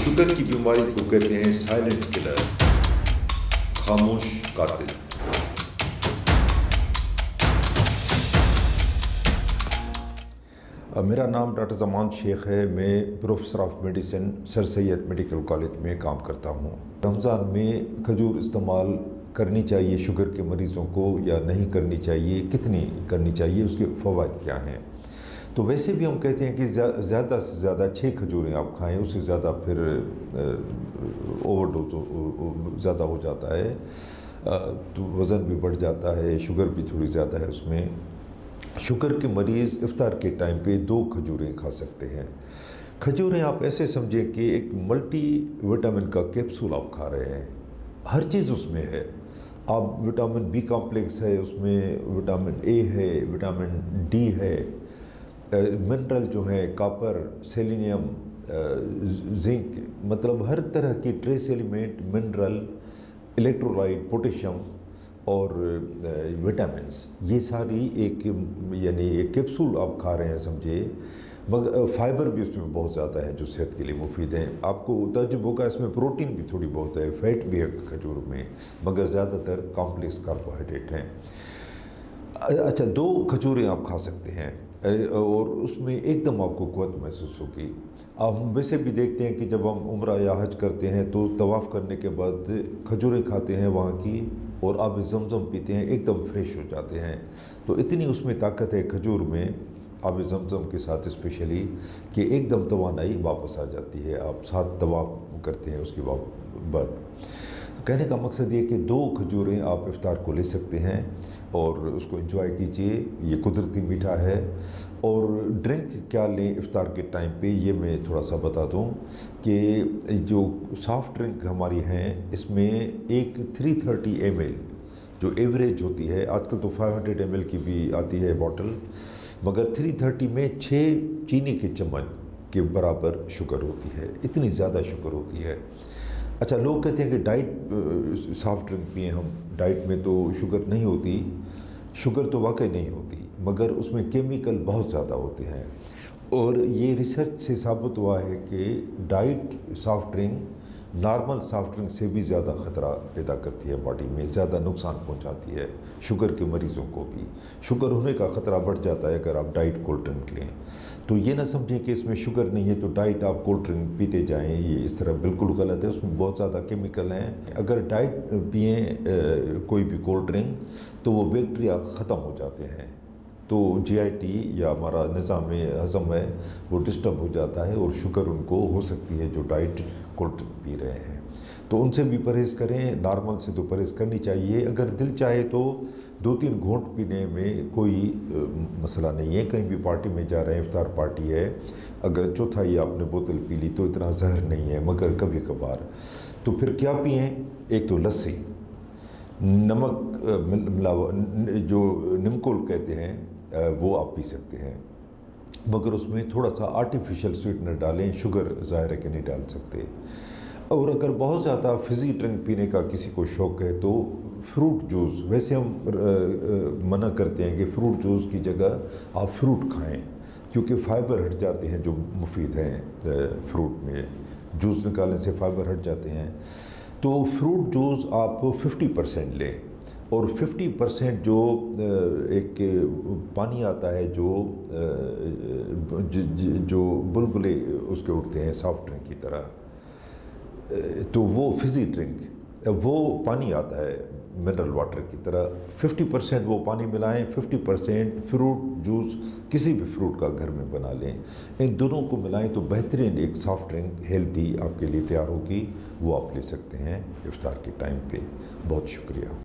Sugar की बीमारी को कहते हैं साइलेंट किलर खामोश कातिल। मेरा नाम डॉक्टर जमान शेख है। मैं professor of medicine sir Syed medical college में काम करता हूँ। रमज़ान में खजूर इस्तेमाल करनी चाहिए शुगर के मरीज़ों को या नहीं करनी चाहिए, कितनी करनी चाहिए, उसके फ़वाद क्या हैं? तो वैसे भी हम कहते हैं कि ज़्यादा से ज़्यादा छः खजूरें आप खाएँ, उससे ज़्यादा फिर ओवरडोज ज़्यादा हो जाता है। तो वज़न भी बढ़ जाता है शुगर भी थोड़ी ज़्यादा है उसमें। शुगर के मरीज़ इफ्तार के टाइम पे दो खजूरें खा सकते हैं। खजूरें आप ऐसे समझें कि एक मल्टी विटामिन का कैप्सूल आप खा रहे हैं। हर चीज़ उसमें है। आप विटामिन बी कॉम्प्लेक्स है, उसमें विटामिन ए है विटामिन डी है। मिनरल जो हैं कापर सेलिनियम जिंक मतलब हर तरह की trace element mineral electrolyte potassium और विटामिन ये सारी एक, यानी एक कैप्सूल आप खा रहे हैं, समझिए। मगर फाइबर भी उसमें बहुत ज़्यादा है, जो सेहत के लिए मुफीद हैं। आपको तजुब होगा, इसमें प्रोटीन भी थोड़ी बहुत है फैट भी है खजूर में, मगर ज़्यादातर कॉम्प्लेक्स कार्बोहाइड्रेट हैं। अच्छा दो खजूरें आप खा सकते हैं। और उसमें एकदम आपको कुत महसूस होगी। आप वैसे भी देखते हैं कि जब हम उम्र या हज करते हैं तो तवाफ़ करने के बाद खजूरें खाते हैं वहाँ की, और अब जमज़म पीते हैं, एकदम फ्रेश हो जाते हैं। तो इतनी उसमें ताकत है खजूर में आब जमज़म के साथ स्पेशली कि एकदम तोानाई वापस आ जाती है। आप साथ तवाफ़ करते हैं उसके बाद। कहने का मकसद ये कि दो खजूरें आप इफ़ार को ले सकते हैं और उसको इंजॉय कीजिए, ये कुदरती मीठा है। और ड्रिंक क्या लें इफ़ार के टाइम पे, ये मैं थोड़ा सा बता दूँ कि जो सॉफ्ट ड्रिंक हमारी हैं, इसमें एक 330 थर्टी जो एवरेज होती है, आजकल तो 500 हंड्रेड की भी आती है बॉटल मगर 330 में छः चीनी के चम्मच के बराबर शुगर होती है, इतनी ज़्यादा शुगर होती है। अच्छा लोग कहते हैं कि डाइट सॉफ्ट ड्रिंक पिए हम। डाइट में तो शुगर नहीं होती। शुगर तो वाकई नहीं होती, मगर उसमें केमिकल बहुत ज़्यादा होते हैं। और ये रिसर्च से साबित हुआ है कि diet soft drink normal soft drink से भी ज़्यादा ख़तरा पैदा करती है बॉडी में, ज़्यादा नुकसान पहुंचाती है, शुगर के मरीज़ों को भी। शुगर होने का ख़तरा बढ़ जाता है अगर आप डाइट कोल्ड ड्रिंक लें। तो ये ना समझें कि इसमें शुगर नहीं है तो डाइट आप कोल्ड ड्रिंक पीते जाएँ, ये इस तरह बिल्कुल गलत है, उसमें बहुत ज़्यादा केमिकल हैं। अगर डाइट पिए कोई भी कोल्ड ड्रिंक तो वो बैक्टीरिया ख़त्म हो जाते हैं। तो जीआईटी या हमारा निज़ाम हज़म है वो डिस्टर्ब हो जाता है और शुगर उनको हो सकती है जो डाइट कोल्ड पी रहे हैं। तो उनसे भी परहेज़ करें नॉर्मल से तो परहेज़ करनी चाहिए। अगर दिल चाहे तो दो तीन घोंट पीने में कोई मसला नहीं है। कहीं भी पार्टी में जा रहे हैं, इफ्तार पार्टी है, अगर चौथा ही आपने बोतल पी ली तो इतना जहर नहीं है, मगर कभी कभार। तो फिर क्या पिए? एक तो लस्सी, नमक मिलावा जो निमकोल कहते हैं वो आप पी सकते हैं। मगर उसमें थोड़ा सा आर्टिफिशियल स्वीटनर डालें शुगर ज़ाहिर है कि नहीं डाल सकते। और अगर बहुत ज़्यादा फिज़ी ड्रिंक पीने का किसी को शौक़ है तो फ्रूट जूस वैसे हम मना करते हैं कि फ्रूट जूस की जगह आप फ्रूट खाएँ, क्योंकि फ़ाइबर हट जाते हैं जो मुफीद हैं फ्रूट में। जूस निकालने से फ़ाइबर हट जाते हैं। तो फ्रूट जूस आप 50 परसेंट लें। और 50 परसेंट जो एक पानी आता है जो जो बुलबुले उसके उठते हैं सॉफ्ट ड्रिंक की तरह तो वो फिज़ी ड्रिंक वो पानी आता है मिनरल वाटर की तरह। 50 परसेंट वो पानी मिलाएँ 50 परसेंट फ्रूट जूस किसी भी फ्रूट का घर में बना लें। इन दोनों को मिलाएँ तो बेहतरीन एक सॉफ्ट ड्रिंक हेल्दी आपके लिए तैयार होगी, वो आप ले सकते हैं इफ्तार के टाइम पे। बहुत शुक्रिया।